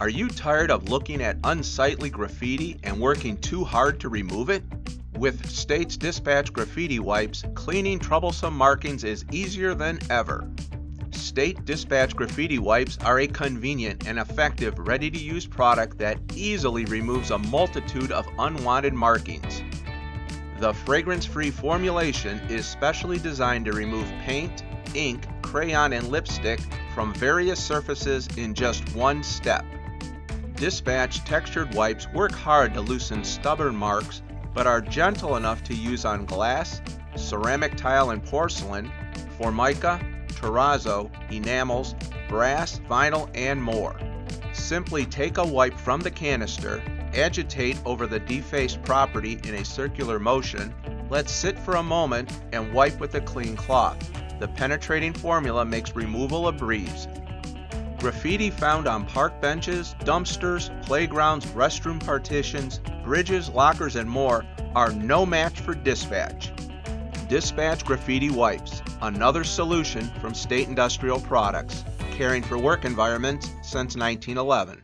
Are you tired of looking at unsightly graffiti and working too hard to remove it? With State's Dispatch Graffiti Wipes, cleaning troublesome markings is easier than ever. State Dispatch Graffiti Wipes are a convenient and effective ready to use product that easily removes a multitude of unwanted markings. The fragrance free formulation is specially designed to remove paint, ink, crayon, and lipstick from various surfaces in just one step. Dispatch textured wipes work hard to loosen stubborn marks, but are gentle enough to use on glass, ceramic tile and porcelain, formica, terrazzo, enamels, brass, vinyl, and more. Simply take a wipe from the canister, agitate over the defaced property in a circular motion, let sit for a moment, and wipe with a clean cloth. The penetrating formula makes removal a breeze. Graffiti found on park benches, dumpsters, playgrounds, restroom partitions, bridges, lockers, and more are no match for Dispatch. Dispatch Graffiti Wipes, another solution from State Industrial Products, caring for work environments since 1911.